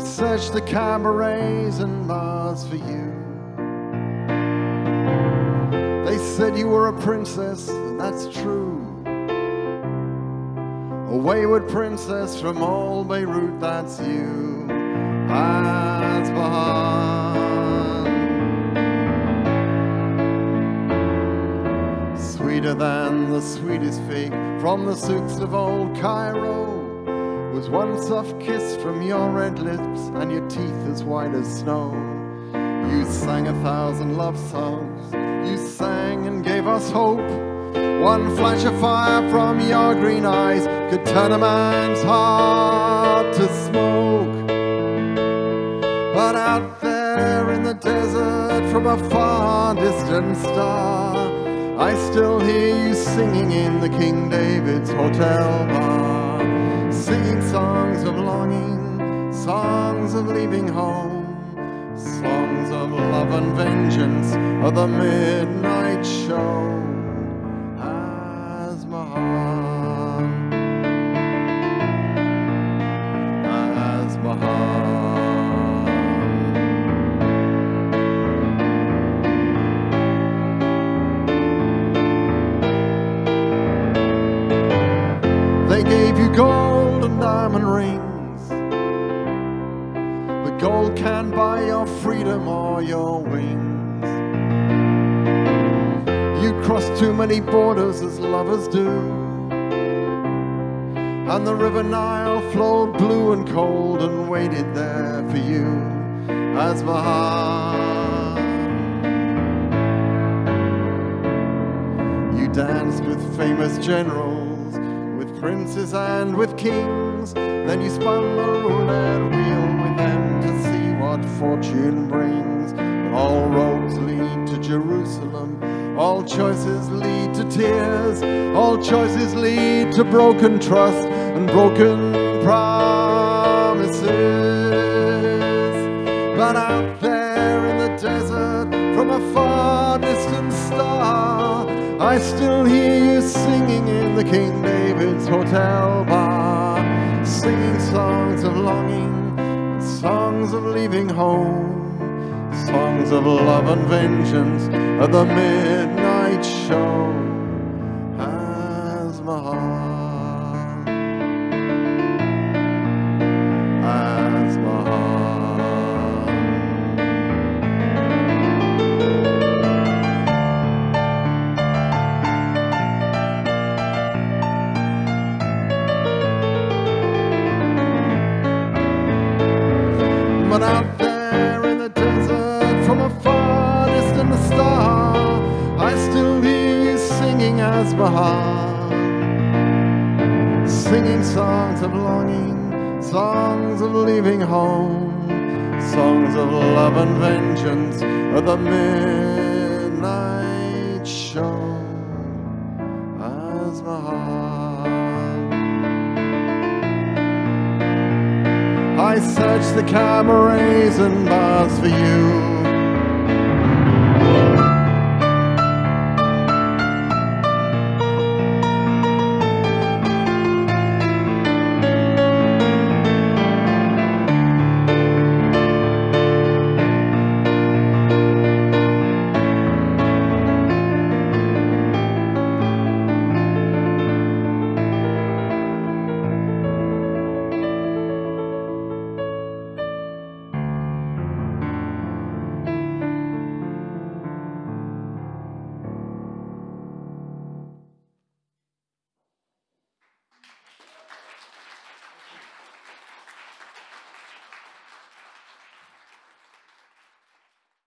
searched the cabarets and bars for you. They said you were a princess, and that's true. A wayward princess from old Beirut, that's you. Asmahan. Sweeter than the sweetest fig from the souks of old Cairo was one soft kiss from your red lips and your teeth as white as snow. You sang a thousand love songs, you sang and gave us hope. One flash of fire from your green eyes could turn a man's heart to smoke. But out there in the desert from a far distant star, I still hear you singing in the King David's Hotel bar. Singing songs of longing, songs of leaving home, songs of love and vengeance of the midnight show. Diamond rings. But gold can't buy your freedom or your wings. You crossed too many borders as lovers do. And the river Nile flowed blue and cold and waited there for you as You danced with famous generals, princes and with kings. Then you spun the roulette wheel with them to see what fortune brings. But all roads lead to Jerusalem, all choices lead to tears, all choices lead to broken trust and broken promises. I still hear you singing in the King David's Hotel bar, singing songs of longing, songs of leaving home, songs of love and vengeance at the midnight show. Asmahan. Asmahan. Singing Asmahan, singing songs of longing, songs of leaving home, songs of love and vengeance of the midnight show. Asmahan. I searched the cabarets and bars for you.